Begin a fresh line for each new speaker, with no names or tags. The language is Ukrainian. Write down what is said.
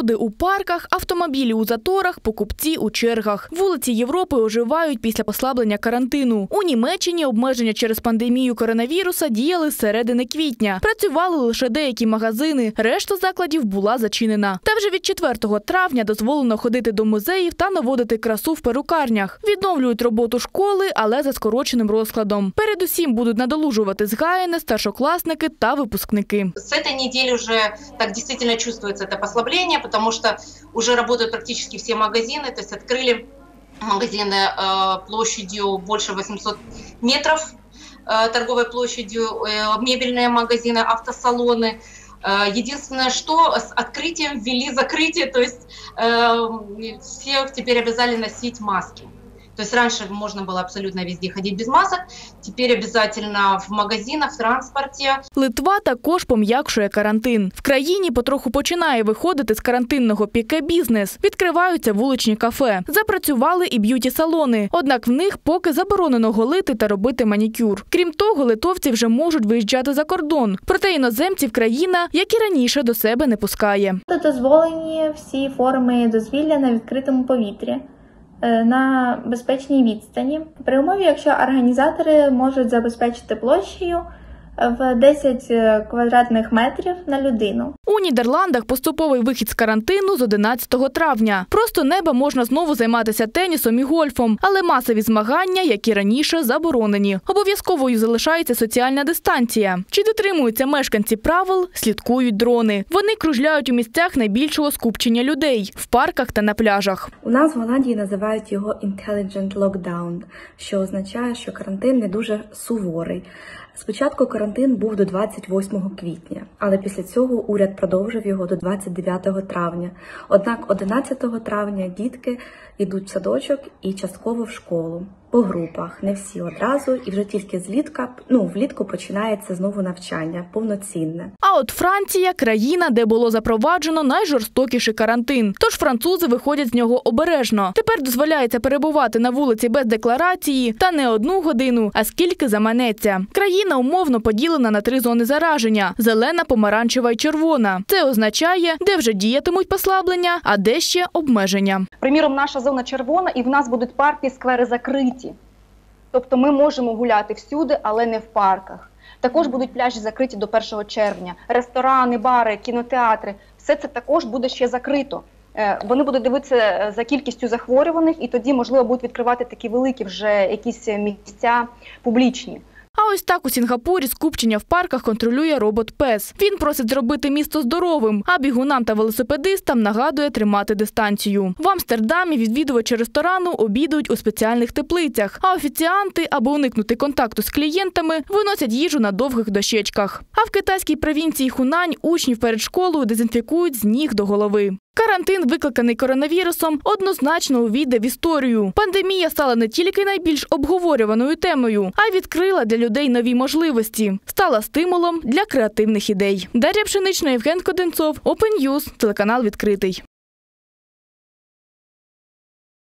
Люди у парках, автомобілі у заторах, покупці у чергах. Вулиці Європи оживають після послаблення карантину. У Німеччині обмеження через пандемію коронавіруса діяли з середини квітня. Працювали лише деякі магазини. Решта закладів була зачинена. Та вже від 4 травня дозволено ходити до музеїв та наводити красу в перукарнях. Відновлюють роботу школи, але за скороченим розкладом. Передусім будуть надолужувати згаяне старшокласники та випускники.
С этой недели уже так действительно чувствуется это послабление, потому что уже работают практически все магазины, то есть открыли магазины э, площадью больше 800 метров э, торговой площадью, э, мебельные магазины, автосалоны. Единственное, что с открытием ввели закрытие, то есть всех теперь обязали носить маски. То есть раньше можно было абсолютно везде ходить без масок, теперь обязательно в магазинах, в транспорте,
Литва також пом'якшує карантин. В країні потроху починає виходити з карантинного піке бізнес. Відкриваються вуличні кафе. Запрацювали і б'юті-салони. Однак в них поки заборонено голити та робити манікюр. Крім того, литовці вже можуть виїжджати за кордон. Проте іноземців країна, як і раніше, до себе не пускає.
Дозволені всі форми дозвілля на відкритому повітрі на безпечній відстані. При умові, якщо організатори можуть забезпечити площею е, в 10 квадратних метрів на людину.
У Нідерландах поступовий вихід з карантину з 11 травня. Просто неба можна знову займатися тенісом і гольфом, але масові змагання, як і раніше, заборонені. Обов'язковою залишається соціальна дистанція. Чи дотримуються мешканці правил, слідкують дрони. Вони кружляють у місцях найбільшого скупчення людей в парках та на пляжах.
У нас в Голландії називають його Intelligent Lockdown, що означає, що карантин не дуже суворий. Спочатку карантин був до 28 квітня, але після цього уряд продовжив його до 29 травня. Однак 11 травня дітки йдуть в садочок і частково в школу по групах, не всі одразу, і вже тільки злітка, ну влітку починається знову навчання повноцінне.
А от Франція країна, де було запроваджено найжорстокіший карантин. Тож французи виходять з нього обережно. Тепер дозволяється перебувати на вулиці без декларації та не одну годину, а скільки заманеться. Країна умовно поділена на три зони зараження: зелена, помаранчева і червона. Це означає, де вже діятимуть послаблення, а де ще обмеження.
Приміром, наша зона червона, і в нас будуть парки, сквери закриті. Тобто ми можемо гуляти всюди, але не в парках. Також будуть пляжі закриті до 1 червня. Ресторани, бари, кінотеатри все це також буде ще закрито. Е, Вони будуть дивитися е, за кількістю захворюваних, і тоді, можливо, будуть відкривати такі великі вже якісь місця публічні.
Ось так у Сінгапурі скупчення в парках контролює робот Пес. Він просить зробити місто здоровим, а бігунам та велосипедистам нагадує тримати дистанцію. В Амстердамі відвідувачі ресторану обідують у спеціальних теплицях, а офіціанти, аби уникнути контакту з клієнтами, виносять їжу на довгих дощечках. А в китайській провінції Хунань учнів перед школою дезінфікують з ніг до голови. Карантин, викликаний коронавірусом, однозначно увійде в історію. Пандемія стала не тільки найбільш обговорюваною темою, а й відкрила для людей нові можливості, стала стимулом для креативних ідей. Дар'я Пшенична, Євген Коденцов, Open News, телеканал відкритий.